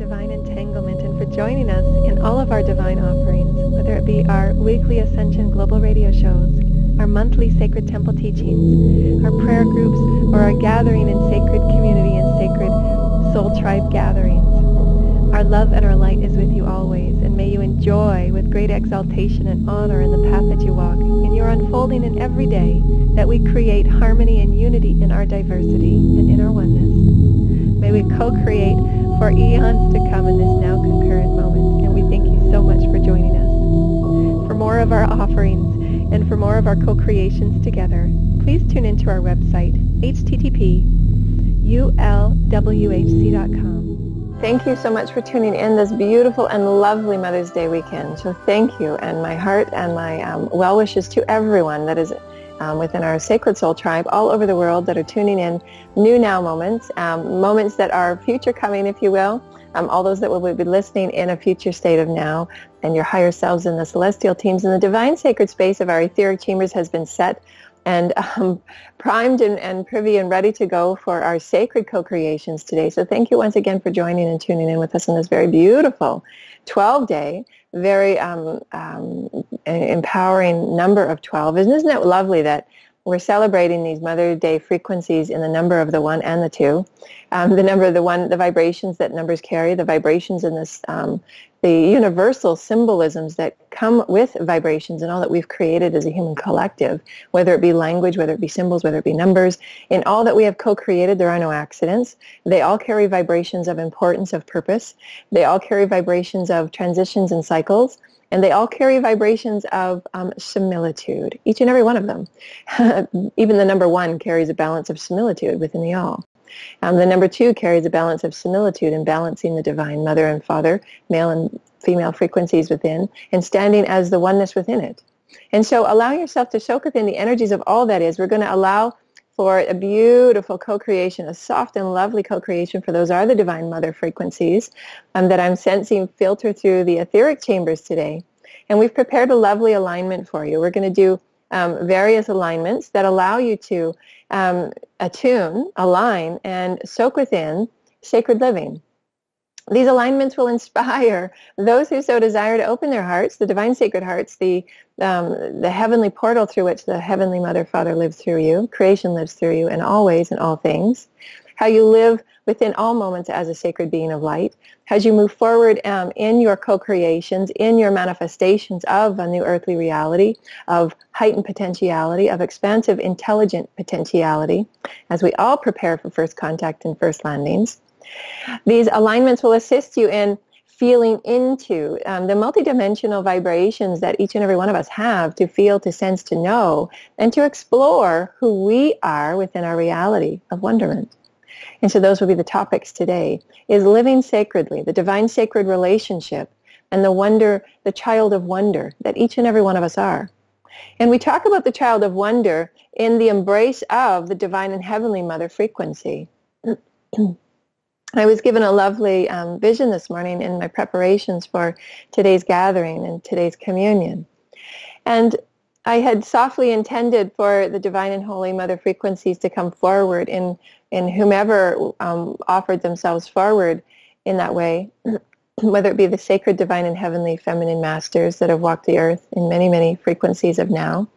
Divine Entanglement and for joining us in all of our divine offerings, whether it be our weekly Ascension Global radio shows, our monthly Sacred Temple teachings, our prayer groups, or our gathering in sacred community and sacred soul tribe gatherings. Our love and our light is with you always, and may you enjoy with great exaltation and honor in the path that you walk, in your unfolding in every day, that we create harmony and unity in our diversity and in our oneness. May we co-create for eons to come in this now concurrent moment, and we thank you so much for joining us. For more of our offerings and for more of our co-creations together, please tune into our website, http ulwhc.com. Thank you so much for tuning in this beautiful and lovely Mother's Day weekend. So thank you, and my heart and my um, well wishes to everyone that is um, within our Sacred Soul tribe all over the world that are tuning in new now moments, um, moments that are future coming, if you will. Um, all those that will be listening in a future state of now and your higher selves and the celestial teams and the divine sacred space of our etheric chambers has been set and um, primed and, and, privy and ready to go for our sacred co-creations today. So thank you once again for joining and tuning in with us on this very beautiful 12-day, very um, um, empowering number of 12. And isn't it lovely that we're celebrating these Mother Day frequencies in the number of the one and the two. Um, the number of the one, the vibrations that numbers carry, the vibrations in this um, the universal symbolisms that come with vibrations and all that we've created as a human collective, whether it be language, whether it be symbols, whether it be numbers, in all that we have co-created, there are no accidents. They all carry vibrations of importance, of purpose. They all carry vibrations of transitions and cycles. And they all carry vibrations of um, similitude, each and every one of them. Even the number one carries a balance of similitude within the all. Um, the number two carries a balance of similitude in balancing the divine mother and father, male and female frequencies within, and standing as the oneness within it. And so allow yourself to soak within the energies of all that is. We're going to allow a beautiful co-creation, a soft and lovely co-creation, for those are the divine mother frequencies um, that I'm sensing filter through the etheric chambers today. And we've prepared a lovely alignment for you. We're going to do um, various alignments that allow you to um, attune, align, and soak within sacred living. These alignments will inspire those who so desire to open their hearts, the divine sacred hearts, the, um, the heavenly portal through which the heavenly mother, father lives through you, creation lives through you, and always in all things. How you live within all moments as a sacred being of light. As you move forward um, in your co-creations, in your manifestations of a new earthly reality, of heightened potentiality, of expansive intelligent potentiality, as we all prepare for first contact and first landings. These alignments will assist you in feeling into um, the multidimensional vibrations that each and every one of us have to feel, to sense, to know, and to explore who we are within our reality of wonderment. And so those will be the topics today, is living sacredly, the divine sacred relationship, and the wonder, the child of wonder that each and every one of us are. And we talk about the child of wonder in the embrace of the divine and heavenly mother frequency. I was given a lovely um, vision this morning in my preparations for today's gathering and today's communion. And I had softly intended for the divine and holy mother frequencies to come forward in and whomever um, offered themselves forward in that way, whether it be the sacred, divine, and heavenly feminine masters that have walked the earth in many, many frequencies of now,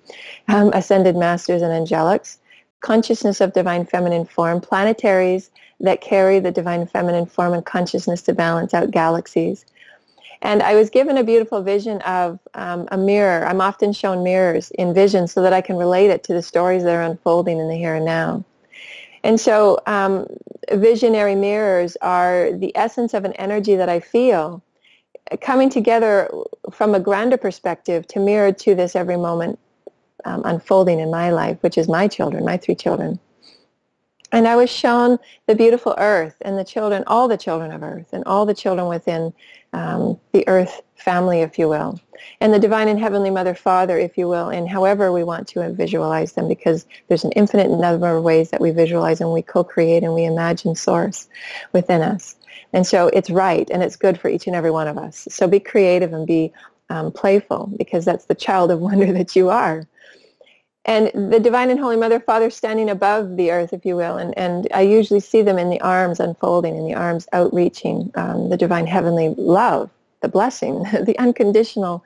um, ascended masters and angelics, consciousness of divine feminine form, planetaries that carry the divine feminine form and consciousness to balance out galaxies. And I was given a beautiful vision of um, a mirror. I'm often shown mirrors in vision so that I can relate it to the stories that are unfolding in the here and now. And so um, visionary mirrors are the essence of an energy that I feel coming together from a grander perspective to mirror to this every moment um, unfolding in my life, which is my children, my three children. And I was shown the beautiful earth and the children, all the children of earth and all the children within um, the earth family, if you will, and the divine and heavenly mother father, if you will, and however we want to visualize them because there's an infinite number of ways that we visualize and we co-create and we imagine source within us. And so it's right and it's good for each and every one of us. So be creative and be um, playful because that's the child of wonder that you are. And the Divine and Holy Mother Father standing above the earth, if you will, and, and I usually see them in the arms unfolding, in the arms outreaching, um, the Divine Heavenly Love, the blessing, the unconditional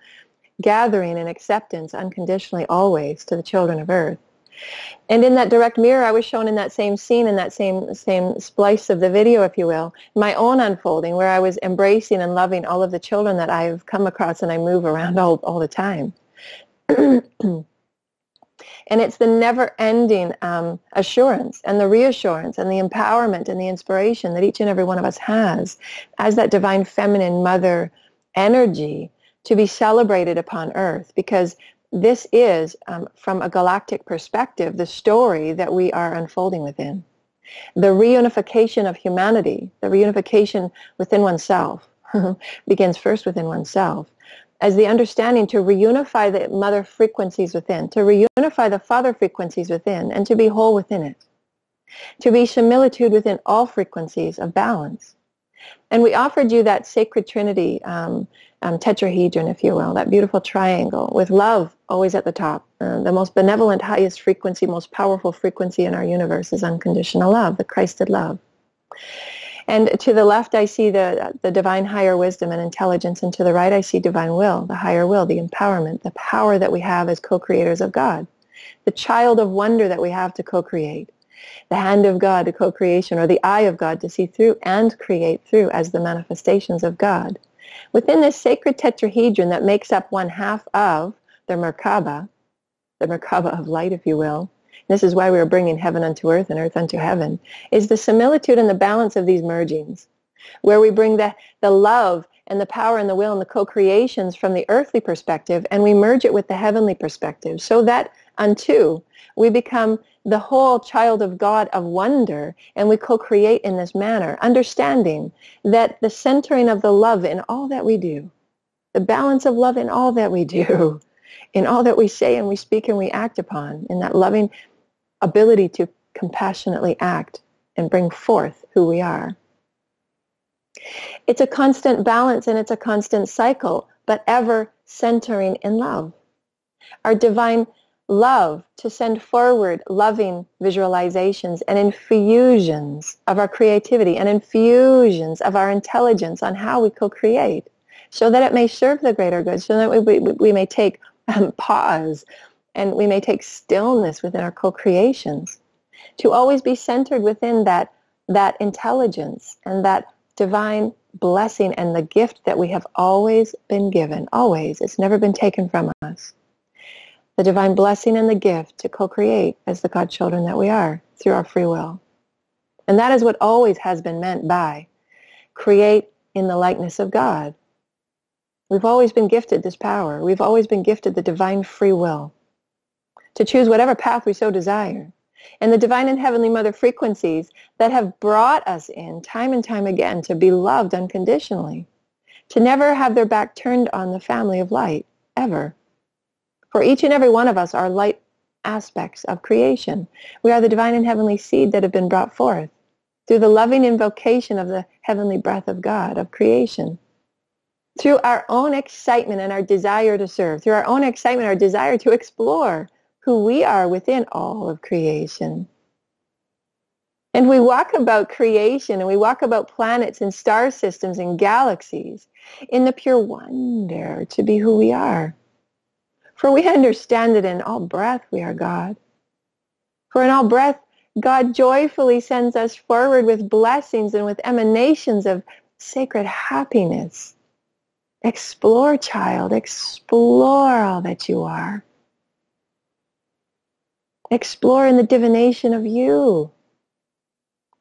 gathering and acceptance unconditionally always to the children of earth. And in that direct mirror, I was shown in that same scene, in that same same splice of the video, if you will, my own unfolding, where I was embracing and loving all of the children that I've come across and I move around all, all the time. and it's the never-ending um, assurance and the reassurance and the empowerment and the inspiration that each and every one of us has as that divine feminine mother energy to be celebrated upon earth because this is, um, from a galactic perspective, the story that we are unfolding within. The reunification of humanity, the reunification within oneself, begins first within oneself, as the understanding to reunify the mother frequencies within, to reunify the father frequencies within, and to be whole within it. To be similitude within all frequencies of balance. And we offered you that sacred trinity um, um, tetrahedron, if you will, that beautiful triangle with love always at the top. Uh, the most benevolent, highest frequency, most powerful frequency in our universe is unconditional love, the Christed love. And to the left, I see the, the divine higher wisdom and intelligence, and to the right, I see divine will, the higher will, the empowerment, the power that we have as co-creators of God, the child of wonder that we have to co-create, the hand of God to co-creation, or the eye of God to see through and create through as the manifestations of God. Within this sacred tetrahedron that makes up one half of the Merkaba, the Merkaba of light, if you will, this is why we are bringing heaven unto earth and earth unto heaven, is the similitude and the balance of these mergings, where we bring the, the love and the power and the will and the co-creations from the earthly perspective and we merge it with the heavenly perspective so that unto we become the whole child of God of wonder, and we co-create in this manner, understanding that the centering of the love in all that we do, the balance of love in all that we do, in all that we say and we speak and we act upon, in that loving ability to compassionately act and bring forth who we are. It's a constant balance and it's a constant cycle, but ever centering in love. Our divine love to send forward loving visualizations and infusions of our creativity and infusions of our intelligence on how we co-create so that it may serve the greater good, so that we, we, we may take um, pause and we may take stillness within our co-creations to always be centered within that, that intelligence and that divine blessing and the gift that we have always been given, always. It's never been taken from us the divine blessing and the gift to co-create as the God children that we are through our free will. And that is what always has been meant by create in the likeness of God. We've always been gifted this power. We've always been gifted the divine free will to choose whatever path we so desire. And the divine and heavenly mother frequencies that have brought us in time and time again to be loved unconditionally, to never have their back turned on the family of light, ever. For each and every one of us are light aspects of creation. We are the divine and heavenly seed that have been brought forth through the loving invocation of the heavenly breath of God, of creation. Through our own excitement and our desire to serve, through our own excitement, our desire to explore who we are within all of creation. And we walk about creation and we walk about planets and star systems and galaxies in the pure wonder to be who we are. For we understand that in all breath we are God. For in all breath, God joyfully sends us forward with blessings and with emanations of sacred happiness. Explore, child. Explore all that you are. Explore in the divination of you.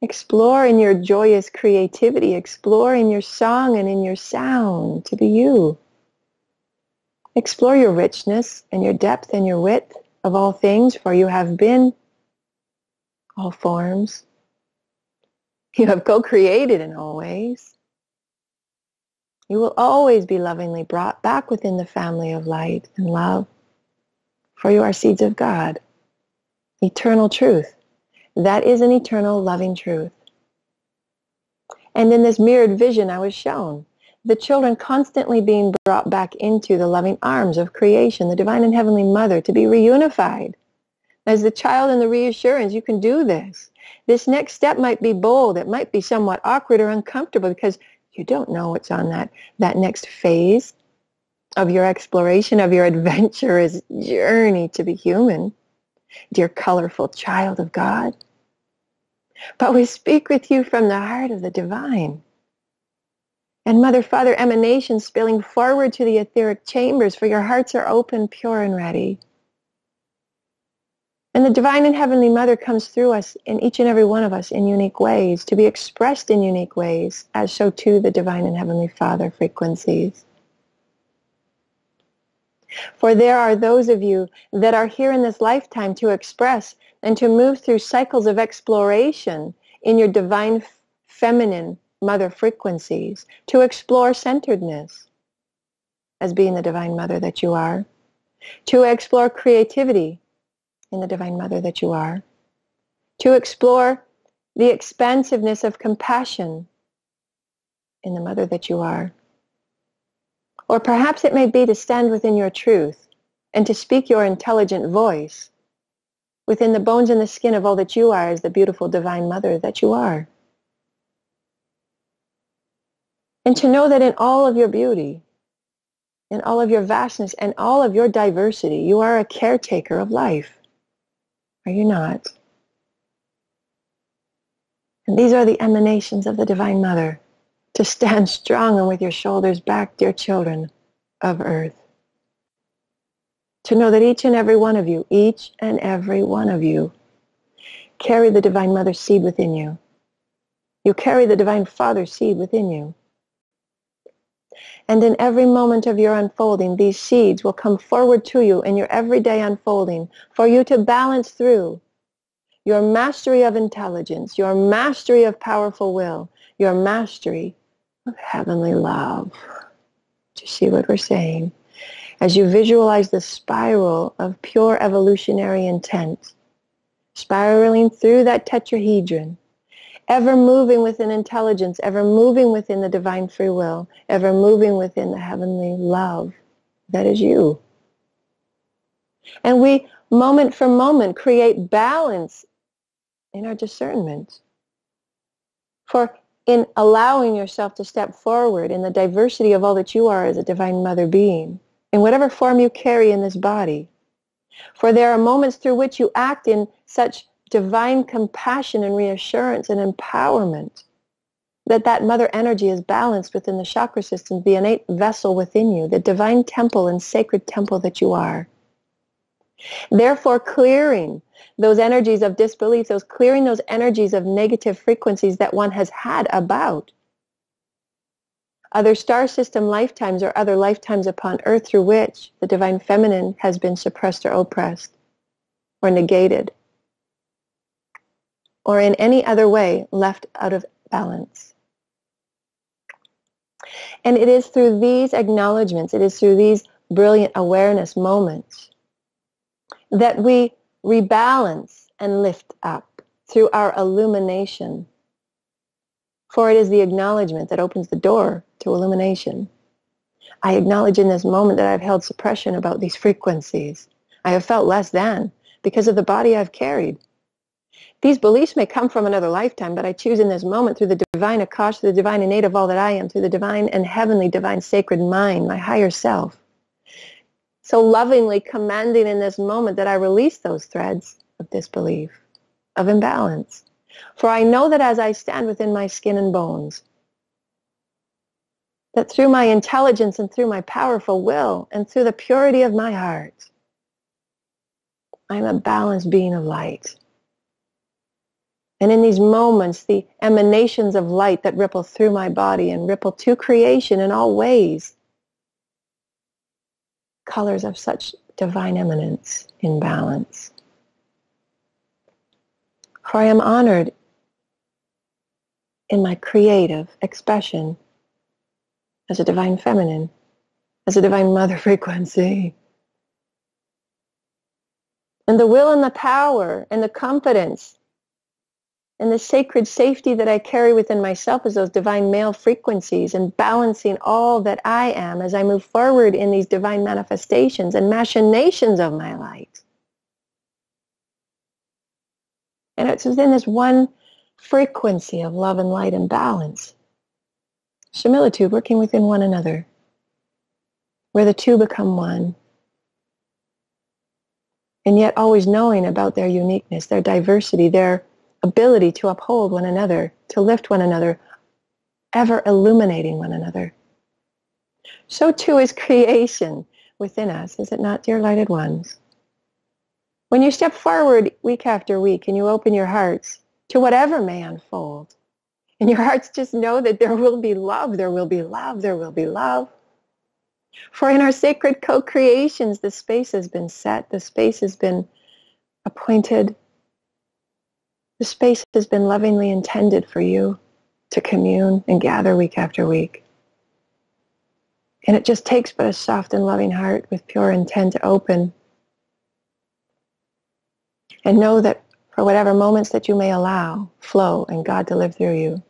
Explore in your joyous creativity. Explore in your song and in your sound to be you. Explore your richness and your depth and your width of all things, for you have been all forms. You have co-created in all ways. You will always be lovingly brought back within the family of light and love, for you are seeds of God, eternal truth. That is an eternal loving truth. And in this mirrored vision I was shown the children constantly being brought back into the loving arms of creation, the divine and heavenly mother, to be reunified As the child in the reassurance, you can do this. This next step might be bold. It might be somewhat awkward or uncomfortable because you don't know what's on that, that next phase of your exploration, of your adventurous journey to be human, dear colorful child of God. But we speak with you from the heart of the divine. And Mother, Father, emanations spilling forward to the etheric chambers, for your hearts are open, pure, and ready. And the Divine and Heavenly Mother comes through us in each and every one of us in unique ways, to be expressed in unique ways, as so too the Divine and Heavenly Father frequencies. For there are those of you that are here in this lifetime to express and to move through cycles of exploration in your divine feminine mother frequencies, to explore centeredness as being the divine mother that you are, to explore creativity in the Divine Mother that you are, to explore the expansiveness of compassion in the Mother that you are. Or perhaps it may be to stand within your truth and to speak your intelligent voice within the bones and the skin of all that you are as the beautiful Divine Mother that you are. And to know that in all of your beauty, in all of your vastness and all of your diversity, you are a caretaker of life. Are you not? And these are the emanations of the Divine Mother. To stand strong and with your shoulders back, dear children of earth. To know that each and every one of you, each and every one of you, carry the Divine Mother seed within you. You carry the Divine Father seed within you. And in every moment of your unfolding, these seeds will come forward to you in your everyday unfolding for you to balance through your mastery of intelligence, your mastery of powerful will, your mastery of heavenly love. Do you see what we're saying? As you visualize the spiral of pure evolutionary intent, spiraling through that tetrahedron, ever moving within intelligence, ever moving within the divine free will, ever moving within the heavenly love that is you. And we, moment for moment, create balance in our discernment. For in allowing yourself to step forward in the diversity of all that you are as a divine mother being, in whatever form you carry in this body. For there are moments through which you act in such divine compassion and reassurance and empowerment that that mother energy is balanced within the chakra system, the innate vessel within you, the divine temple and sacred temple that you are. Therefore, clearing those energies of disbelief, those clearing those energies of negative frequencies that one has had about other star system lifetimes or other lifetimes upon earth through which the divine feminine has been suppressed or oppressed or negated or in any other way left out of balance. And it is through these acknowledgments, it is through these brilliant awareness moments that we rebalance and lift up through our illumination. For it is the acknowledgement that opens the door to illumination. I acknowledge in this moment that I've held suppression about these frequencies. I have felt less than because of the body I've carried. These beliefs may come from another lifetime, but I choose in this moment through the divine Akash, the divine innate of all that I am, through the divine and heavenly divine sacred mind, my higher self. So lovingly commanding in this moment that I release those threads of disbelief, of imbalance. For I know that as I stand within my skin and bones, that through my intelligence and through my powerful will and through the purity of my heart, I'm a balanced being of light. And in these moments, the emanations of light that ripple through my body and ripple to creation in all ways, colors of such divine eminence in balance. For I am honored in my creative expression as a divine feminine, as a divine mother frequency. And the will and the power and the confidence and the sacred safety that I carry within myself is those divine male frequencies and balancing all that I am as I move forward in these divine manifestations and machinations of my light. And it's within this one frequency of love and light and balance. Similitude, working within one another, where the two become one. And yet always knowing about their uniqueness, their diversity, their ability to uphold one another, to lift one another, ever illuminating one another. So too is creation within us, is it not, dear lighted ones? When you step forward week after week and you open your hearts to whatever may unfold, and your hearts just know that there will be love, there will be love, there will be love. For in our sacred co-creations, the space has been set, the space has been appointed, the space has been lovingly intended for you to commune and gather week after week. And it just takes but a soft and loving heart with pure intent to open and know that for whatever moments that you may allow, flow and God to live through you.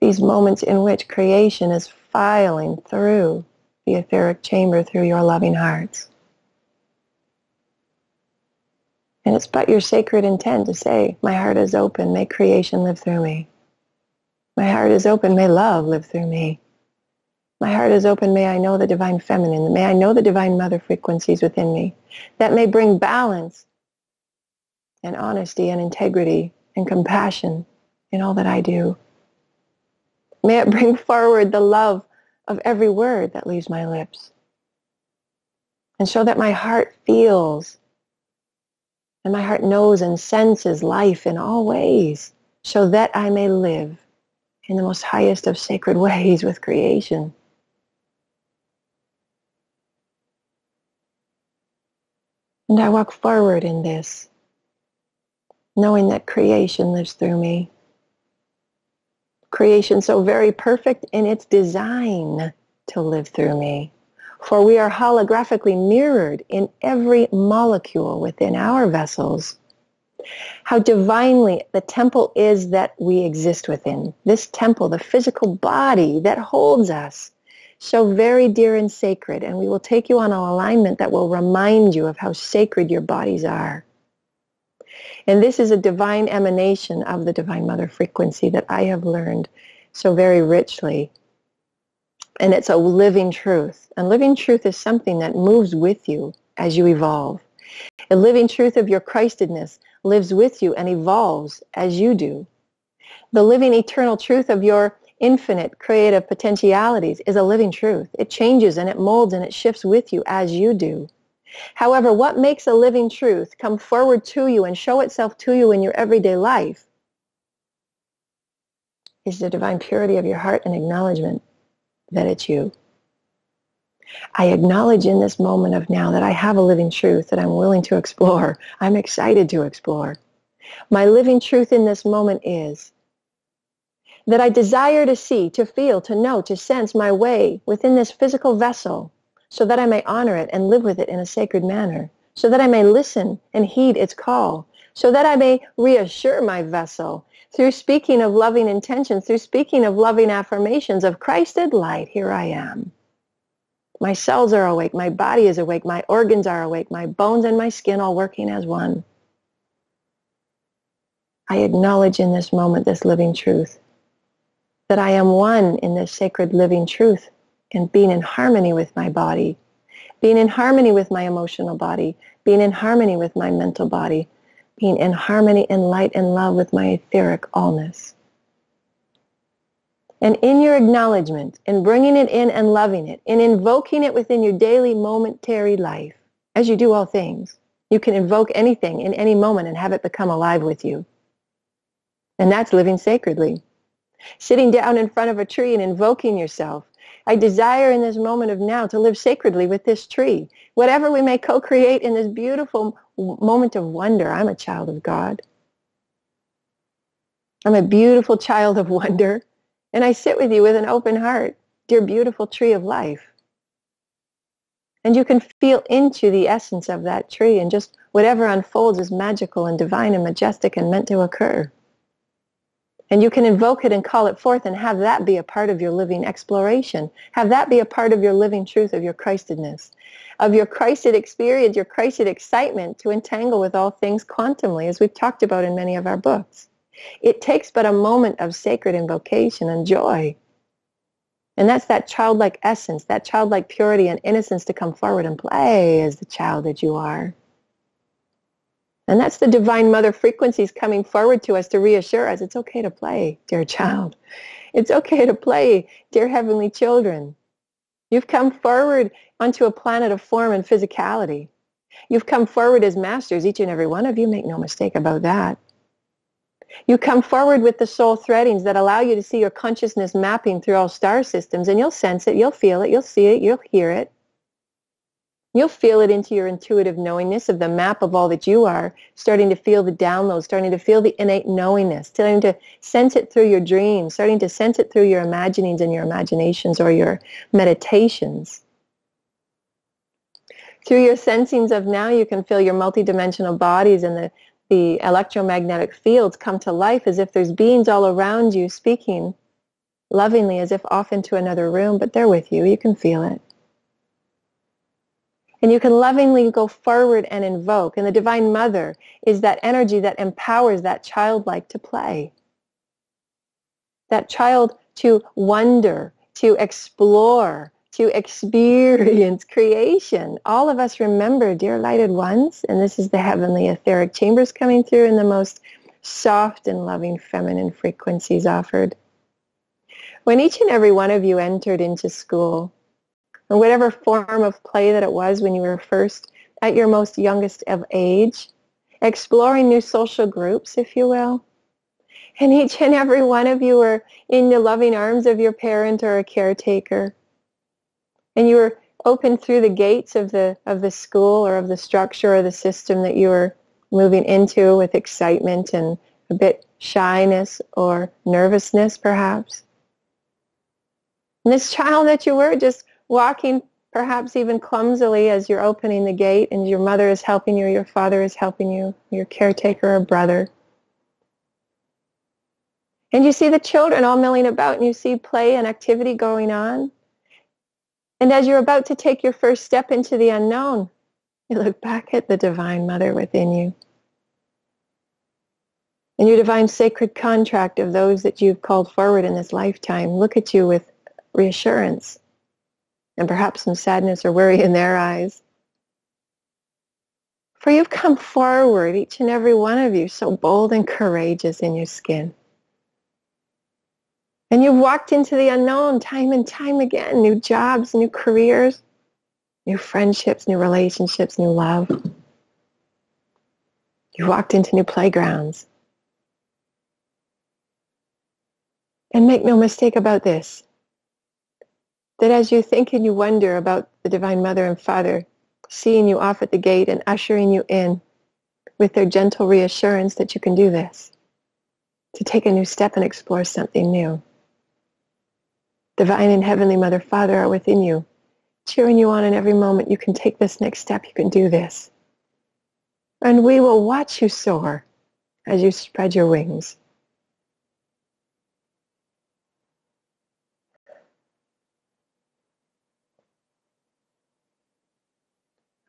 These moments in which creation is filing through the etheric chamber through your loving hearts. And it's but your sacred intent to say, my heart is open, may creation live through me. My heart is open, may love live through me. My heart is open, may I know the divine feminine, may I know the divine mother frequencies within me. That may bring balance and honesty and integrity and compassion in all that I do. May it bring forward the love of every word that leaves my lips. And show that my heart feels and my heart knows and senses life in all ways so that I may live in the most highest of sacred ways with creation. And I walk forward in this, knowing that creation lives through me. Creation so very perfect in its design to live through me for we are holographically mirrored in every molecule within our vessels. How divinely the temple is that we exist within. This temple, the physical body that holds us, so very dear and sacred. And we will take you on an alignment that will remind you of how sacred your bodies are. And this is a divine emanation of the Divine Mother frequency that I have learned so very richly and it's a living truth. And living truth is something that moves with you as you evolve. A living truth of your Christedness lives with you and evolves as you do. The living eternal truth of your infinite creative potentialities is a living truth. It changes and it molds and it shifts with you as you do. However, what makes a living truth come forward to you and show itself to you in your everyday life is the divine purity of your heart and acknowledgement that it's you. I acknowledge in this moment of now that I have a living truth that I'm willing to explore. I'm excited to explore. My living truth in this moment is that I desire to see, to feel, to know, to sense my way within this physical vessel so that I may honor it and live with it in a sacred manner, so that I may listen and heed its call, so that I may reassure my vessel through speaking of loving intentions, through speaking of loving affirmations of Christed light, here I am. My cells are awake. My body is awake. My organs are awake. My bones and my skin all working as one. I acknowledge in this moment this living truth, that I am one in this sacred living truth and being in harmony with my body, being in harmony with my emotional body, being in harmony with my mental body, being in harmony and light and love with my etheric allness. And in your acknowledgement, in bringing it in and loving it, in invoking it within your daily momentary life, as you do all things, you can invoke anything in any moment and have it become alive with you. And that's living sacredly. Sitting down in front of a tree and invoking yourself. I desire in this moment of now to live sacredly with this tree. Whatever we may co-create in this beautiful moment of wonder. I'm a child of God. I'm a beautiful child of wonder. And I sit with you with an open heart, dear beautiful tree of life. And you can feel into the essence of that tree and just whatever unfolds is magical and divine and majestic and meant to occur. And you can invoke it and call it forth and have that be a part of your living exploration. Have that be a part of your living truth of your Christedness, of your Christed experience, your Christed excitement to entangle with all things quantumly, as we've talked about in many of our books. It takes but a moment of sacred invocation and joy. And that's that childlike essence, that childlike purity and innocence to come forward and play as the child that you are. And that's the Divine Mother frequencies coming forward to us to reassure us it's okay to play, dear child. It's okay to play, dear heavenly children. You've come forward onto a planet of form and physicality. You've come forward as masters, each and every one of you. Make no mistake about that. You come forward with the soul threadings that allow you to see your consciousness mapping through all star systems, and you'll sense it, you'll feel it, you'll see it, you'll hear it. You'll feel it into your intuitive knowingness of the map of all that you are, starting to feel the download, starting to feel the innate knowingness, starting to sense it through your dreams, starting to sense it through your imaginings and your imaginations or your meditations. Through your sensings of now, you can feel your multidimensional bodies and the, the electromagnetic fields come to life as if there's beings all around you speaking lovingly as if off into another room, but they're with you. You can feel it. And you can lovingly go forward and invoke. And the Divine Mother is that energy that empowers that childlike to play. That child to wonder, to explore, to experience creation. All of us remember, dear lighted ones, and this is the heavenly etheric chambers coming through in the most soft and loving feminine frequencies offered. When each and every one of you entered into school, or whatever form of play that it was when you were first at your most youngest of age, exploring new social groups, if you will. And each and every one of you were in the loving arms of your parent or a caretaker. And you were open through the gates of the of the school or of the structure or the system that you were moving into with excitement and a bit shyness or nervousness perhaps. And this child that you were just walking perhaps even clumsily as you're opening the gate and your mother is helping you, your father is helping you, your caretaker or brother. And you see the children all milling about and you see play and activity going on. And as you're about to take your first step into the unknown, you look back at the Divine Mother within you. And your divine sacred contract of those that you've called forward in this lifetime look at you with reassurance and perhaps some sadness or worry in their eyes. For you've come forward, each and every one of you, so bold and courageous in your skin. And you've walked into the unknown time and time again, new jobs, new careers, new friendships, new relationships, new love. You walked into new playgrounds. And make no mistake about this that as you think and you wonder about the Divine Mother and Father seeing you off at the gate and ushering you in with their gentle reassurance that you can do this, to take a new step and explore something new. Divine and Heavenly Mother Father are within you, cheering you on in every moment. You can take this next step. You can do this. And we will watch you soar as you spread your wings.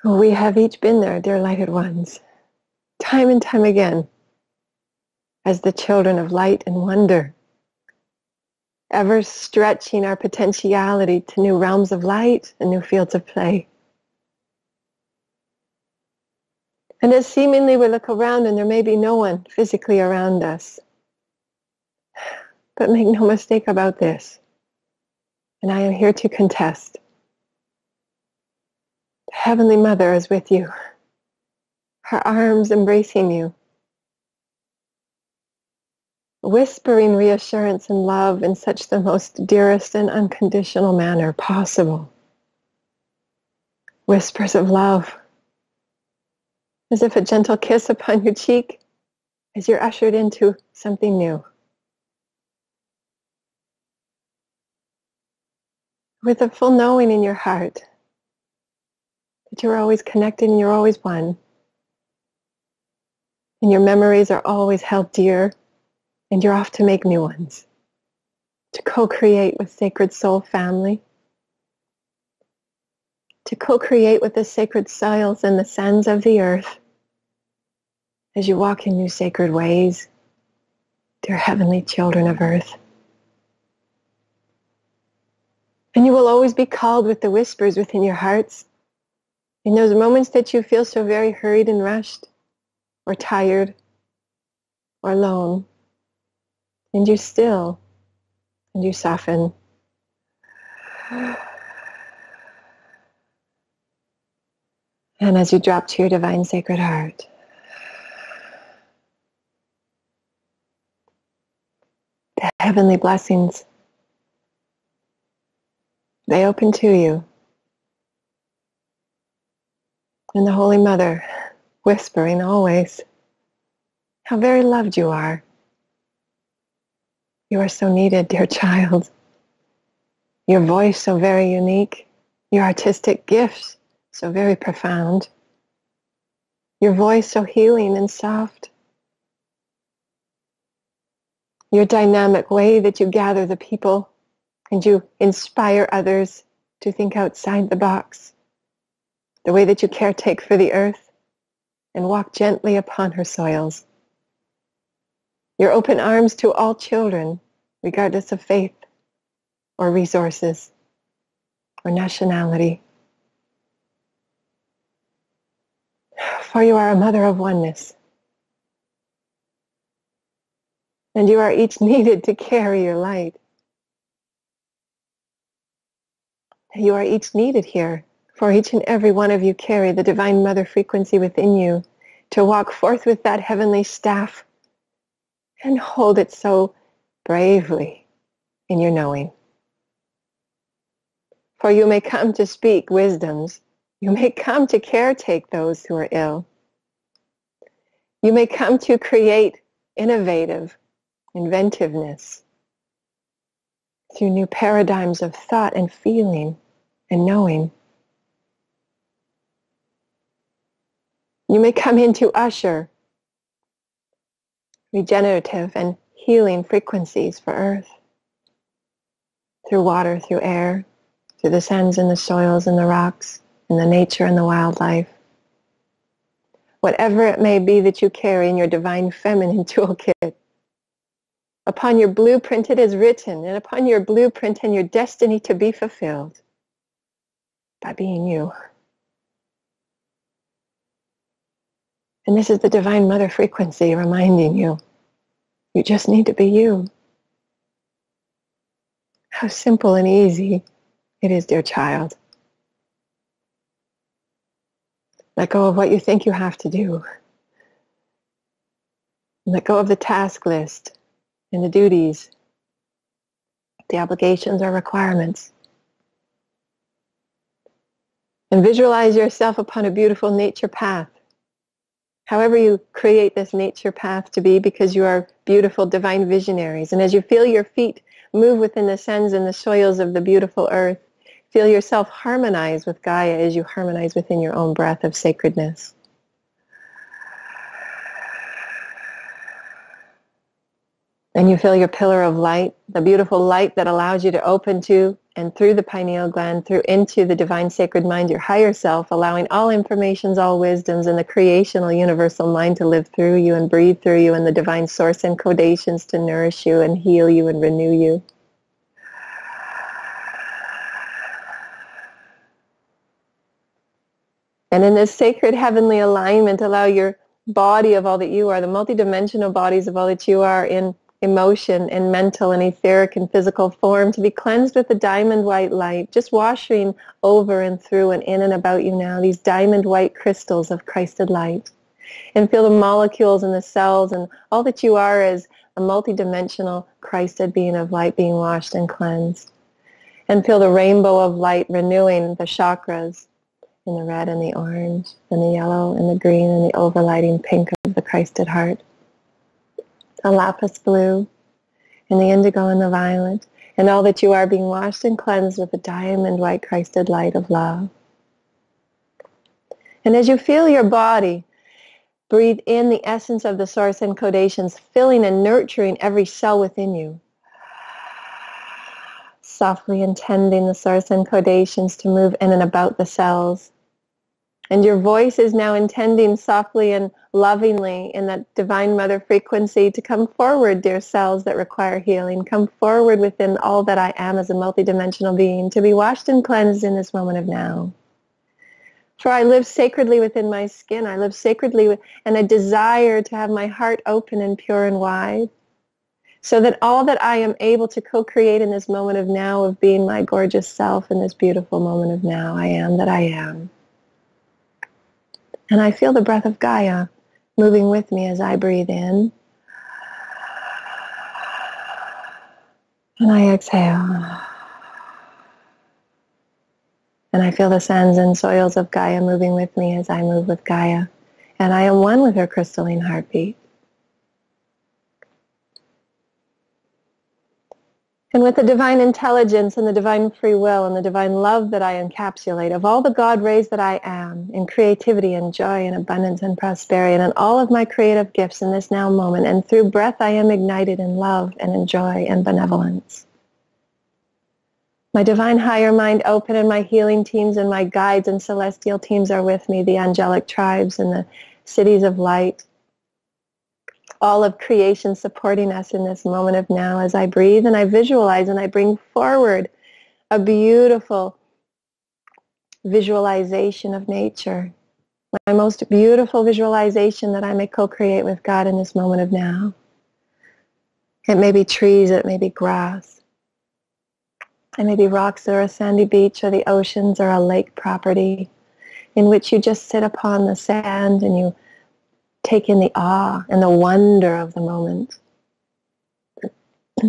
We have each been there, dear lighted ones, time and time again, as the children of light and wonder, ever stretching our potentiality to new realms of light and new fields of play. And as seemingly we look around and there may be no one physically around us, but make no mistake about this, and I am here to contest The Heavenly Mother is with you, her arms embracing you, whispering reassurance and love in such the most dearest and unconditional manner possible. Whispers of love, as if a gentle kiss upon your cheek as you're ushered into something new. With a full knowing in your heart that you're always connected and you're always one. And your memories are always held dear And you're off to make new ones, to co-create with Sacred Soul family, to co-create with the sacred soils and the sands of the earth as you walk in new sacred ways, dear heavenly children of earth. And you will always be called with the whispers within your hearts in those moments that you feel so very hurried and rushed or tired or alone. And you still and you soften. And as you drop to your divine sacred heart, the heavenly blessings, they open to you. And the Holy Mother whispering always how very loved you are. You are so needed, dear child. Your voice so very unique. Your artistic gifts so very profound. Your voice so healing and soft. Your dynamic way that you gather the people and you inspire others to think outside the box. The way that you caretake for the earth and walk gently upon her soils. Your open arms to all children, regardless of faith or resources or nationality. for you are a mother of oneness. And you are each needed to carry your light. You are each needed here, for each and every one of you carry the Divine Mother frequency within you to walk forth with that heavenly staff and hold it so bravely in your knowing. For you may come to speak wisdoms you may come to caretake those who are ill. You may come to create innovative inventiveness through new paradigms of thought and feeling and knowing. You may come in to usher regenerative and healing frequencies for earth through water, through air, through the sands and the soils and the rocks in the nature and the wildlife. Whatever it may be that you carry in your divine feminine toolkit. Upon your blueprint it is written, and upon your blueprint and your destiny to be fulfilled by being you. And this is the Divine Mother frequency reminding you, you just need to be you. How simple and easy it is, dear child. Let go of what you think you have to do. Let go of the task list and the duties, the obligations or requirements. And visualize yourself upon a beautiful nature path. However you create this nature path to be because you are beautiful divine visionaries. And as you feel your feet move within the sands and the soils of the beautiful earth, Feel yourself harmonize with Gaia as you harmonize within your own breath of sacredness. And you feel your pillar of light, the beautiful light that allows you to open to and through the pineal gland, through into the divine sacred mind, your higher self, allowing all informations, all wisdoms, and the creational universal mind to live through you and breathe through you and the divine source encodations to nourish you and heal you and renew you. And in this sacred heavenly alignment, allow your body of all that you are, the multidimensional bodies of all that you are in emotion and mental and etheric and physical form to be cleansed with the diamond white light, just washing over and through and in and about you now, these diamond white crystals of Christed light. And feel the molecules and the cells and all that you are as a multidimensional Christed being of light being washed and cleansed. And feel the rainbow of light renewing the chakras in the red and the orange and the yellow and the green and the overlighting pink of the Christed heart, the lapis blue and the indigo and the violet, and all that you are being washed and cleansed with the diamond white Christed light of love. And as you feel your body Breathe in the essence of the source encodations, filling and nurturing every cell within you. Softly intending the source encodations to move in and about the cells. And your voice is now intending softly and lovingly in that divine mother frequency to come forward, dear cells that require healing. Come forward within all that I am as a multidimensional being to be washed and cleansed in this moment of now. For I live sacredly within my skin. I live sacredly and I desire to have my heart open and pure and wide so that all that I am able to co-create in this moment of now of being my gorgeous self in this beautiful moment of now, I am that I am. And I feel the breath of Gaia moving with me as I breathe in. And I exhale. And I feel the sands and soils of Gaia moving with me as I move with Gaia. And I am one with her crystalline heartbeat. And with the divine intelligence and the divine free will and the divine love that I encapsulate of all the God rays that I am in creativity and joy and abundance and prosperity and in all of my creative gifts in this now moment. And through breath I am ignited in love and in joy and benevolence. My divine higher mind open and my healing teams and my guides and celestial teams are with me, the angelic tribes and the cities of light. All of creation supporting us in this moment of now as I breathe and I visualize and I bring forward a beautiful visualization of nature. My most beautiful visualization that I may co-create with God in this moment of now. It may be trees, it may be grass. It may be rocks or a sandy beach or the oceans or a lake property in which you just sit upon the sand and you take in the awe and the wonder of the moment.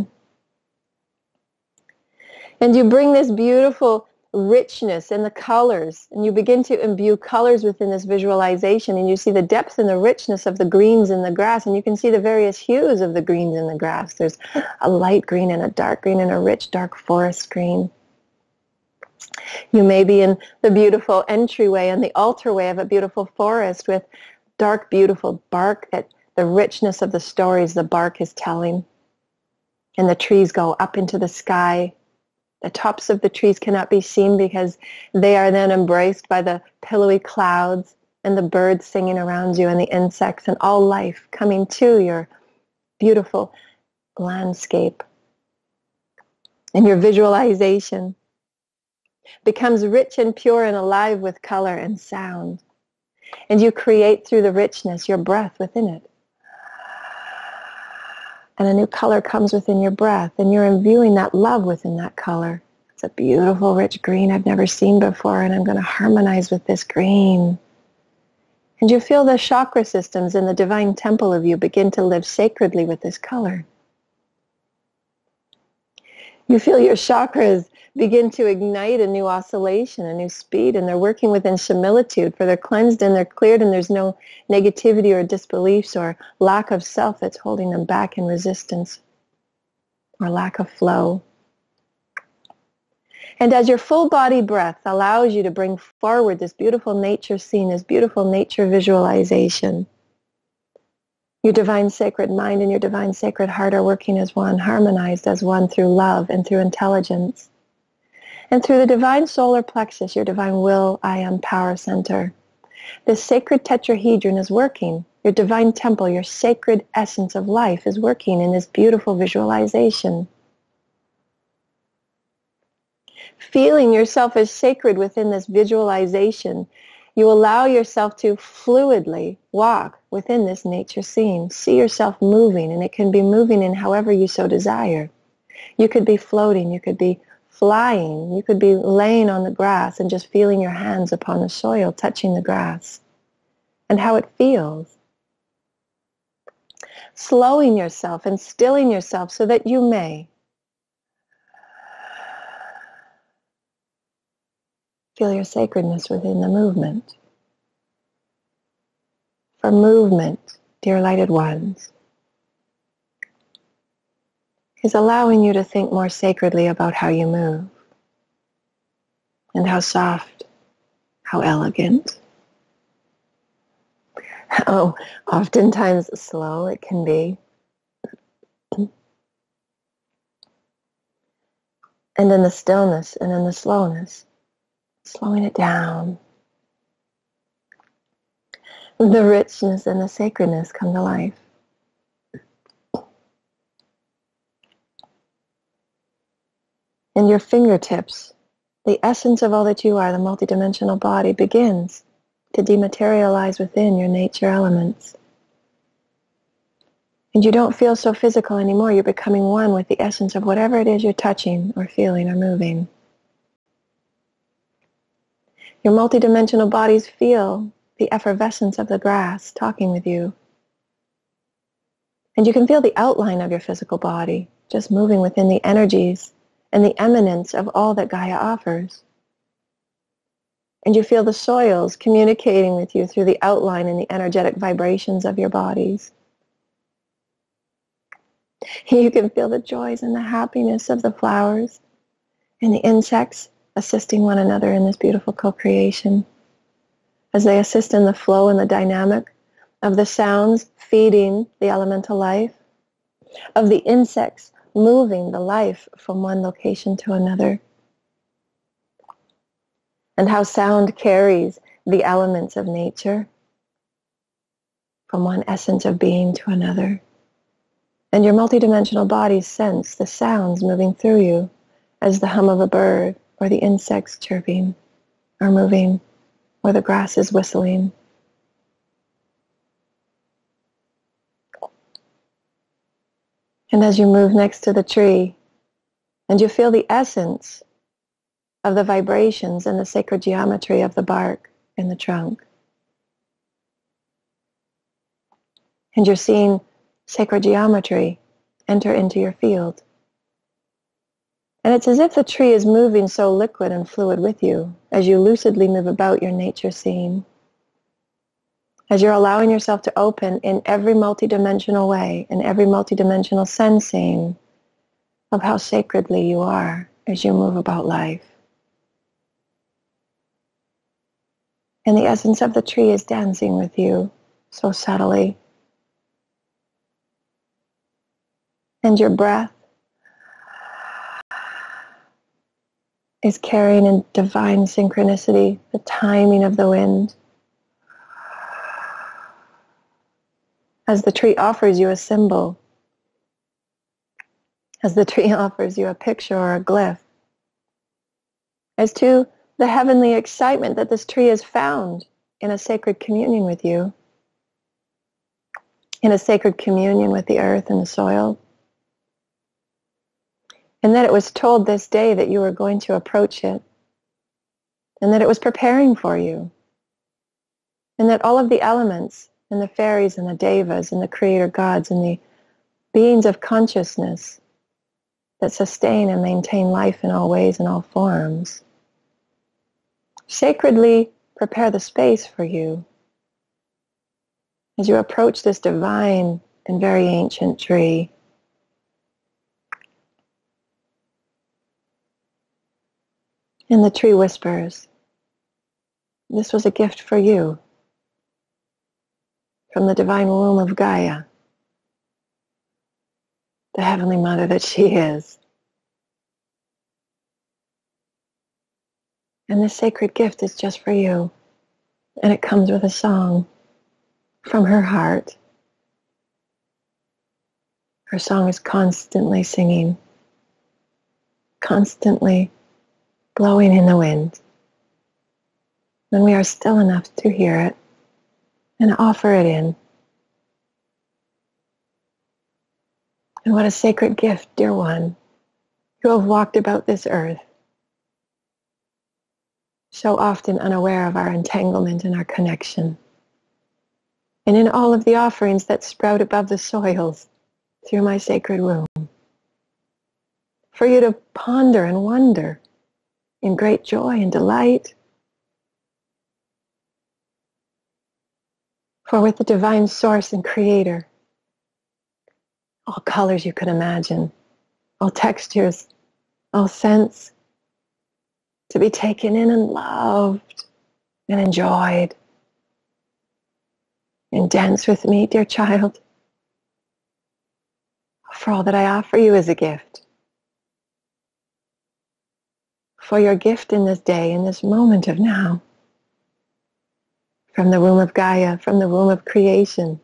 and you bring this beautiful richness in the colors and you begin to imbue colors within this visualization and you see the depth and the richness of the greens in the grass and you can see the various hues of the greens in the grass. There's a light green and a dark green and a rich dark forest green. You may be in the beautiful entryway and the altarway of a beautiful forest with dark, beautiful bark that the richness of the stories the bark is telling. And the trees go up into the sky the tops of the trees cannot be seen because they are then embraced by the pillowy clouds and the birds singing around you and the insects and all life coming to your beautiful landscape. And your visualization becomes rich and pure and alive with color and sound. And you create through the richness your breath within it and a new color comes within your breath and you're imbuing that love within that color. It's a beautiful, rich green I've never seen before and I'm going to harmonize with this green. And you feel the chakra systems in the divine temple of you begin to live sacredly with this color. You feel your chakras begin to ignite a new oscillation, a new speed, and they're working within similitude for they're cleansed and they're cleared and there's no negativity or disbeliefs or lack of self that's holding them back in resistance or lack of flow. And as your full body breath allows you to bring forward this beautiful nature scene, this beautiful nature visualization, your divine sacred mind and your divine sacred heart are working as one, harmonized as one through love and through intelligence. And through the divine solar plexus, your divine will, I am power center. This sacred tetrahedron is working. Your divine temple, your sacred essence of life is working in this beautiful visualization. Feeling yourself as sacred within this visualization, you allow yourself to fluidly walk within this nature scene. See yourself moving, and it can be moving in however you so desire. You could be floating. You could be flying. You could be laying on the grass and just feeling your hands upon the soil, touching the grass, and how it feels. Slowing yourself and stilling yourself so that you may feel your sacredness within the movement. For movement, dear lighted ones, is allowing you to think more sacredly about how you move and how soft, how elegant, how oh, oftentimes slow it can be. And in the stillness and in the slowness, slowing it down, the richness and the sacredness come to life. In your fingertips, the essence of all that you are, the multidimensional body, begins to dematerialize within your nature elements. And you don't feel so physical anymore. You're becoming one with the essence of whatever it is you're touching or feeling or moving. Your multidimensional bodies feel the effervescence of the grass talking with you. And you can feel the outline of your physical body just moving within the energies and the eminence of all that Gaia offers. And you feel the soils communicating with you through the outline and the energetic vibrations of your bodies. You can feel the joys and the happiness of the flowers and the insects assisting one another in this beautiful co-creation as they assist in the flow and the dynamic of the sounds feeding the elemental life, of the insects moving the life from one location to another, and how sound carries the elements of nature from one essence of being to another. And your multidimensional body sense the sounds moving through you as the hum of a bird or the insects chirping or moving or the grass is whistling. And as you move next to the tree and you feel the essence of the vibrations and the sacred geometry of the bark in the trunk. And you're seeing sacred geometry enter into your field. And it's as if the tree is moving so liquid and fluid with you as you lucidly move about your nature scene. As you're allowing yourself to open in every multidimensional way, in every multidimensional sensing of how sacredly you are as you move about life. And the essence of the tree is dancing with you so subtly. And your breath is carrying in divine synchronicity the timing of the wind. As the tree offers you a symbol, as the tree offers you a picture or a glyph, as to the heavenly excitement that this tree has found in a sacred communion with you, in a sacred communion with the earth and the soil, and that it was told this day that you were going to approach it, and that it was preparing for you, and that all of the elements and the fairies and the devas and the creator gods and the beings of consciousness that sustain and maintain life in all ways and all forms. Sacredly prepare the space for you. As you approach this divine and very ancient tree And the tree whispers, this was a gift for you from the divine womb of Gaia, the heavenly mother that she is. And this sacred gift is just for you. And it comes with a song from her heart. Her song is constantly singing, constantly blowing in the wind. When we are still enough to hear it and offer it in. And what a sacred gift, dear one, you have walked about this earth so often unaware of our entanglement and our connection. And in all of the offerings that sprout above the soils through my sacred womb. For you to ponder and wonder in great joy and delight. For with the divine source and creator, all colors you could imagine, all textures, all scents, to be taken in and loved and enjoyed. And dance with me, dear child, for all that I offer you as a gift. For your gift in this day, in this moment of now. From the womb of Gaia, from the womb of creation,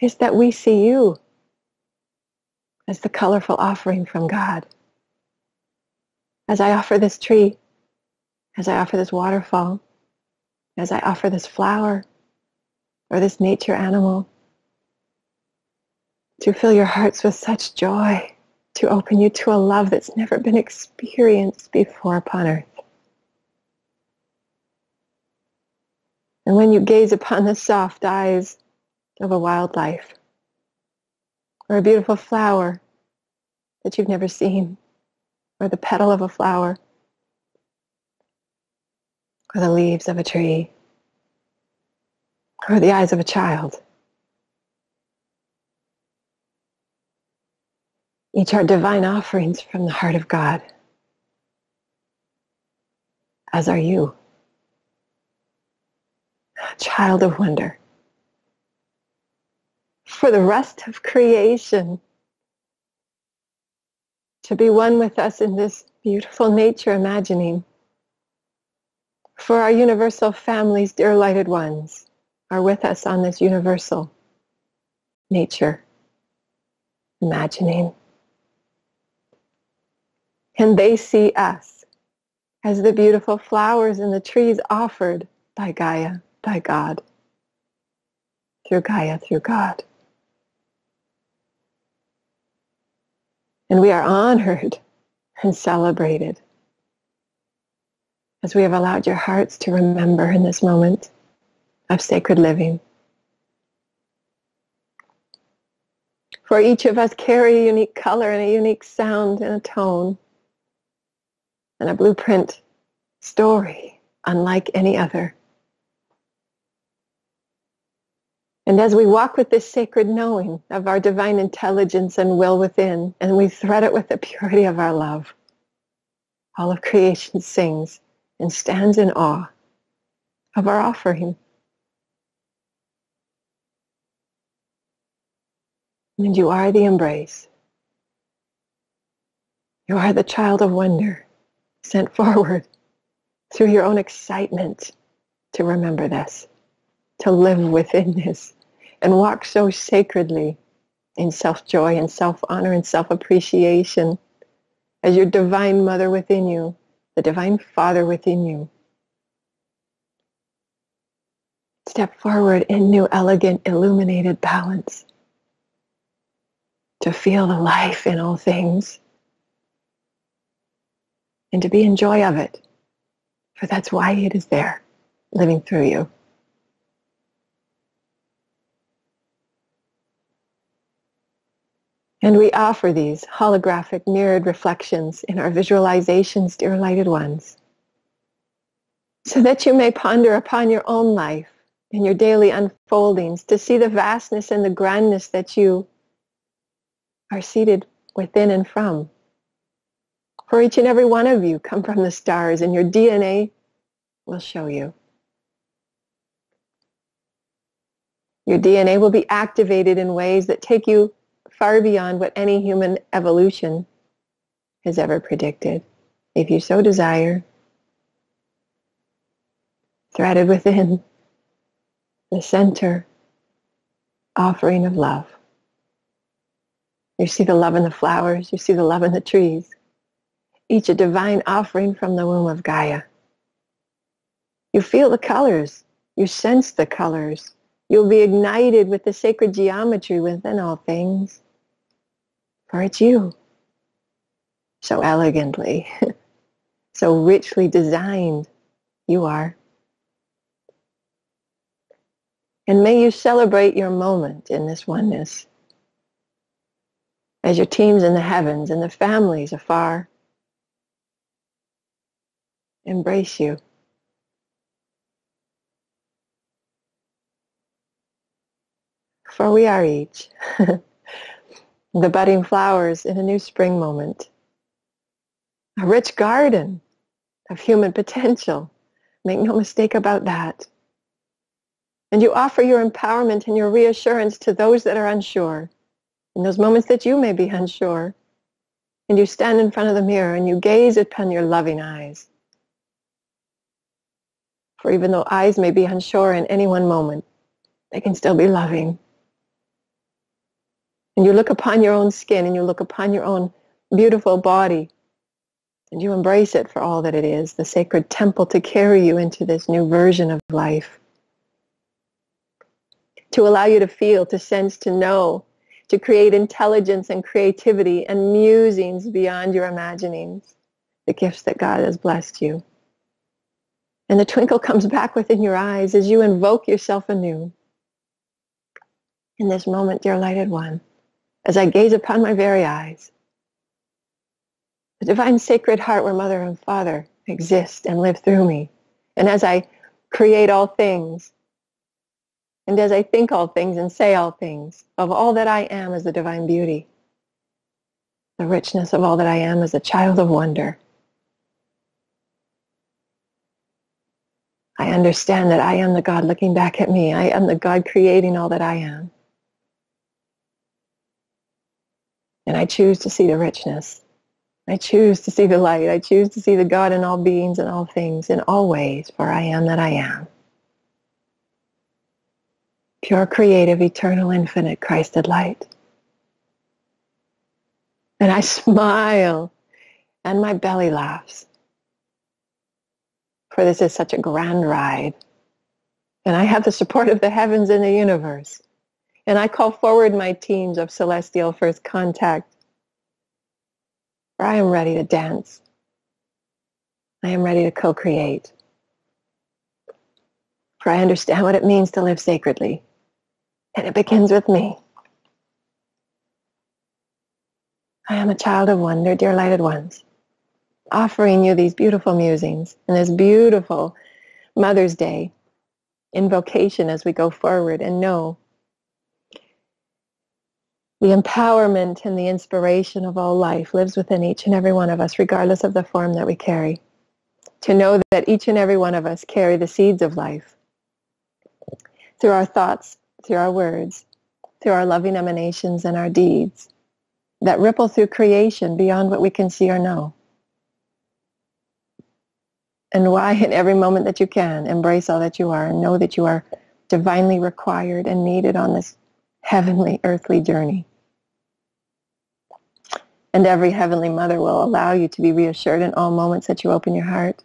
is that we see you as the colorful offering from God. As I offer this tree, as I offer this waterfall, as I offer this flower or this nature animal, to fill your hearts with such joy, to open you to a love that's never been experienced before upon earth. And when you gaze upon the soft eyes of a wildlife or a beautiful flower that you've never seen or the petal of a flower or the leaves of a tree or the eyes of a child. Each are divine offerings from the heart of God, as are you, child of wonder. For the rest of creation to be one with us in this beautiful nature imagining for our universal families, dear lighted ones, are with us on this universal nature, imagining. And they see us as the beautiful flowers and the trees offered by Gaia, by God, through Gaia, through God. And we are honored and celebrated as we have allowed your hearts to remember in this moment of sacred living. For each of us carry a unique color and a unique sound and a tone and a blueprint story unlike any other. And as we walk with this sacred knowing of our divine intelligence and will within, and we thread it with the purity of our love, all of creation sings and stands in awe of our offering. And you are the embrace. You are the child of wonder sent forward through your own excitement to remember this, to live within this, and walk so sacredly in self-joy and self-honor and self-appreciation as your divine mother within you the divine Father within you. Step forward in new, elegant, illuminated balance to feel the life in all things and to be in joy of it, for that's why it is there, living through you. And we offer these holographic mirrored reflections in our visualizations, dear lighted ones, so that you may ponder upon your own life and your daily unfoldings to see the vastness and the grandness that you are seated within and from. For each and every one of you come from the stars and your DNA will show you. Your DNA will be activated in ways that take you far beyond what any human evolution has ever predicted. If you so desire, threaded within the center offering of love. You see the love in the flowers. You see the love in the trees. Each a divine offering from the womb of Gaia. You feel the colors. You sense the colors. You'll be ignited with the sacred geometry within all things it's you. So elegantly, so richly designed you are. And may you celebrate your moment in this oneness as your teams in the heavens and the families afar embrace you. For we are each the budding flowers in a new spring moment. A rich garden of human potential. Make no mistake about that. And you offer your empowerment and your reassurance to those that are unsure. In those moments that you may be unsure. And you stand in front of the mirror and you gaze upon your loving eyes. For even though eyes may be unsure in any one moment, they can still be loving. And you look upon your own skin and you look upon your own beautiful body and you embrace it for all that it is, the sacred temple to carry you into this new version of life. To allow you to feel, to sense, to know, to create intelligence and creativity and musings beyond your imaginings, the gifts that God has blessed you. And the twinkle comes back within your eyes as you invoke yourself anew. In this moment, dear lighted one, as I gaze upon my very eyes, the divine sacred heart where mother and father exist and live through me. And as I create all things, and as I think all things and say all things, of all that I am as the divine beauty, the richness of all that I am as a child of wonder, I understand that I am the God looking back at me. I am the God creating all that I am. And I choose to see the richness. I choose to see the light. I choose to see the God in all beings and all things in all ways, for I am that I am. Pure, creative, eternal, infinite, Christed light. And I smile and my belly laughs. For this is such a grand ride. And I have the support of the heavens and the universe. And I call forward my teams of celestial first contact for I am ready to dance. I am ready to co-create. For I understand what it means to live sacredly. And it begins with me. I am a child of wonder, dear lighted ones, offering you these beautiful musings and this beautiful Mother's Day invocation as we go forward and know the empowerment and the inspiration of all life lives within each and every one of us, regardless of the form that we carry. To know that each and every one of us carry the seeds of life through our thoughts, through our words, through our loving emanations and our deeds that ripple through creation beyond what we can see or know. And why in every moment that you can, embrace all that you are and know that you are divinely required and needed on this heavenly earthly journey. And every Heavenly Mother will allow you to be reassured in all moments that you open your heart.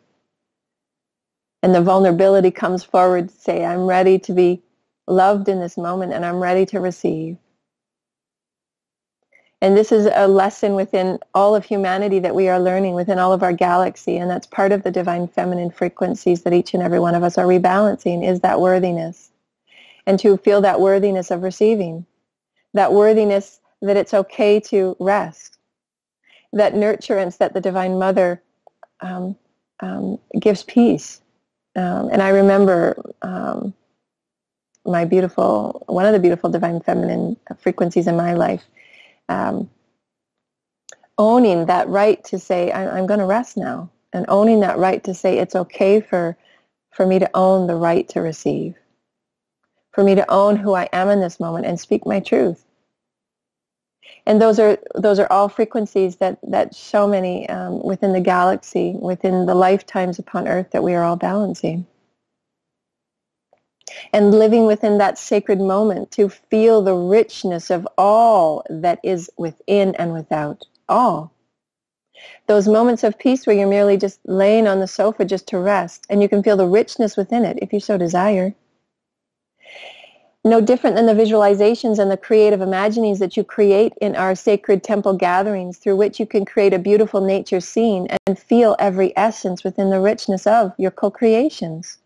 And the vulnerability comes forward to say, I'm ready to be loved in this moment and I'm ready to receive. And this is a lesson within all of humanity that we are learning within all of our galaxy. And that's part of the divine feminine frequencies that each and every one of us are rebalancing is that worthiness. And to feel that worthiness of receiving. That worthiness that it's okay to rest that nurturance that the Divine Mother um, um, gives peace. Um, and I remember um, my beautiful, one of the beautiful divine feminine frequencies in my life, um, owning that right to say, I- I'm going to rest now, and owning that right to say it's okay for, for me to own the right to receive, for me to own who I am in this moment and speak my truth and those are those are all frequencies that that so many um, within the galaxy, within the lifetimes upon Earth that we are all balancing. And living within that sacred moment to feel the richness of all that is within and without, all. Those moments of peace where you're merely just laying on the sofa just to rest, and you can feel the richness within it if you so desire no different than the visualizations and the creative imaginings that you create in our sacred temple gatherings through which you can create a beautiful nature scene and feel every essence within the richness of your co-creations.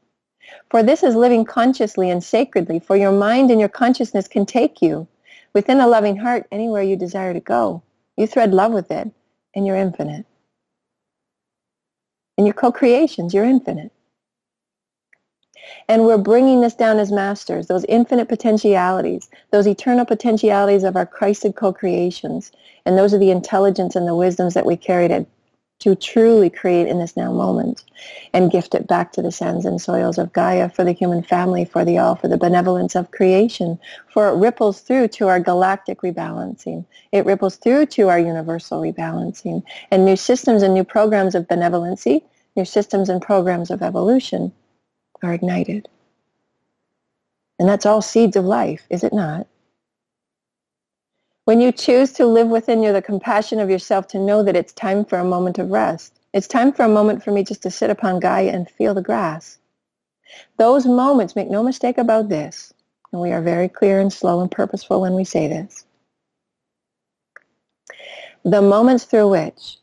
For this is living consciously and sacredly, for your mind and your consciousness can take you within a loving heart anywhere you desire to go. You thread love with it, and you're infinite. In your co-creations, you're infinite. And we're bringing this down as masters, those infinite potentialities, those eternal potentialities of our Christed co-creations. And those are the intelligence and the wisdoms that we carry to to truly create in this now moment and gift it back to the sands and soils of Gaia for the human family, for the all, for the benevolence of creation, for it ripples through to our galactic rebalancing. It ripples through to our universal rebalancing and new systems and new programs of benevolency, new systems and programs of evolution are ignited. And that's all seeds of life, is it not? When you choose to live within you the compassion of yourself to know that it's time for a moment of rest. It's time for a moment for me just to sit upon Gaia and feel the grass. Those moments, make no mistake about this, and we are very clear and slow and purposeful when we say this. The moments through which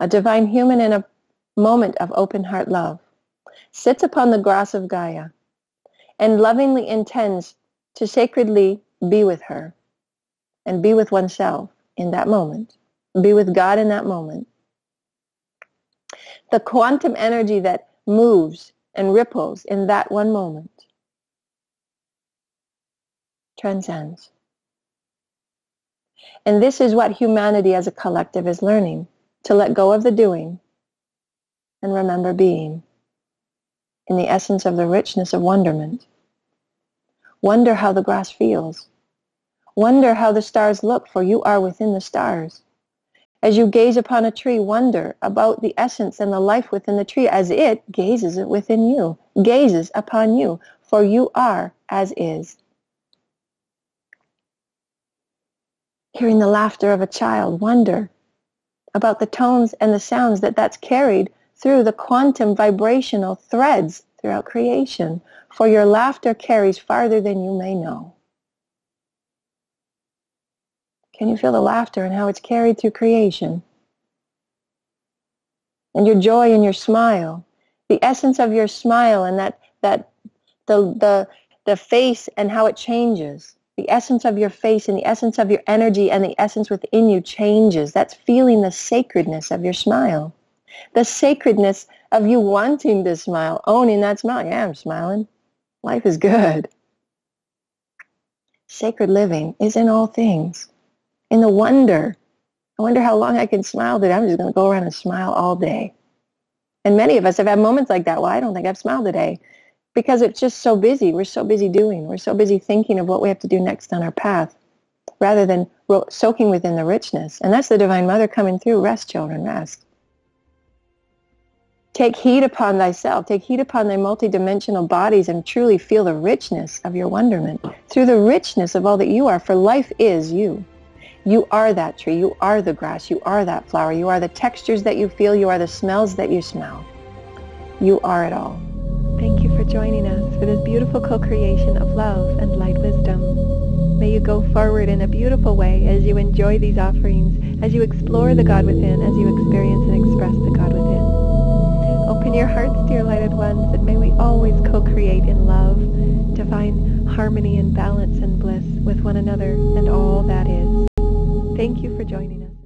a divine human in a moment of open heart love sits upon the grass of Gaia and lovingly intends to sacredly be with her and be with oneself in that moment. Be with God in that moment. The quantum energy that moves and ripples in that one moment transcends. And this is what humanity as a collective is learning, to let go of the doing and remember being in the essence of the richness of wonderment. Wonder how the grass feels. Wonder how the stars look, for you are within the stars. As you gaze upon a tree, wonder about the essence and the life within the tree as it gazes within you, gazes upon you, for you are as is. Hearing the laughter of a child, wonder about the tones and the sounds that that's carried through the quantum vibrational threads throughout creation, for your laughter carries farther than you may know. Can you feel the laughter and how it's carried through creation? And your joy and your smile, the essence of your smile and that, that the, the, the face and how it changes. The essence of your face and the essence of your energy and the essence within you changes. That's feeling the sacredness of your smile. The sacredness of you wanting to smile, owning that smile. Yeah, I'm smiling. Life is good. Sacred living is in all things in the wonder. I wonder how long I can smile today. I'm just going to go around and smile all day. And many of us have had moments like that. Well, I don't think I've smiled today because it's just so busy. We're so busy doing. We're so busy thinking of what we have to do next on our path rather than soaking within the richness. And that's the Divine Mother coming through. Rest, children, rest. Take heed upon thyself. Take heed upon thy multidimensional bodies and truly feel the richness of your wonderment through the richness of all that you are, for life is you. You are that tree. You are the grass. You are that flower. You are the textures that you feel. You are the smells that you smell. You are it all. Thank you for joining us for this beautiful co-creation of love and light wisdom. May you go forward in a beautiful way as you enjoy these offerings, as you explore the God within, as you experience and express the God within. Open your hearts, dear lighted ones, and may we always co-create in love, divine harmony and balance and bliss with one another and all that is. Thank you for joining us.